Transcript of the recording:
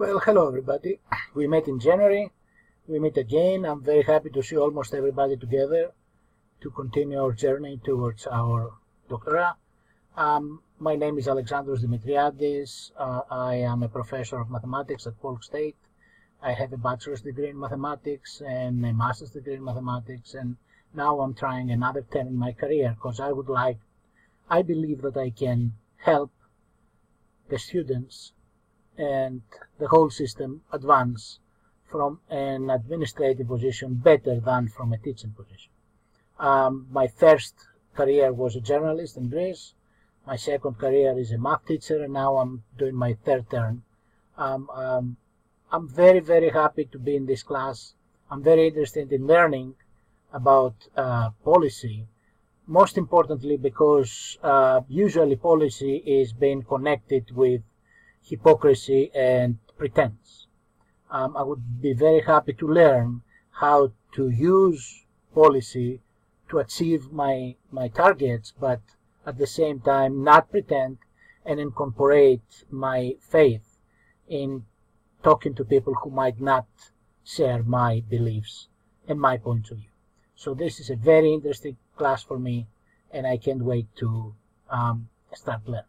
Well, hello everybody. We met in January. We meet again. I'm very happy to see almost everybody together to continue our journey towards our doctorate. Um, my name is Alexandros Dimitriadis. Uh, I am a professor of mathematics at Polk State. I have a bachelor's degree in mathematics and a master's degree in mathematics, and now I'm trying another 10 in my career because I would like, I believe that I can help the students and the whole system advance from an administrative position better than from a teaching position. Um, my first career was a journalist in Greece. My second career is a math teacher, and now I'm doing my third term. Um, um, I'm very, very happy to be in this class. I'm very interested in learning about uh, policy. Most importantly, because uh, usually policy is being connected with hypocrisy and pretense. Um, I would be very happy to learn how to use policy to achieve my, my targets, but at the same time not pretend and incorporate my faith in talking to people who might not share my beliefs and my points of view. So this is a very interesting class for me and I can't wait to um, start learning.